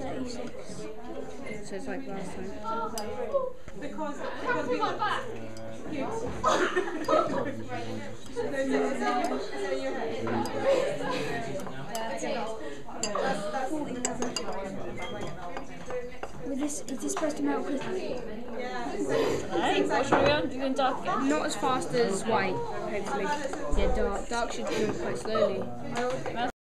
Thirty-six. So it's like last time. Because, because we got back. With this, is this supposed to melt quickly? Dark again? Not as fast as white, hopefully. Yeah, dark. Dark should go quite slowly.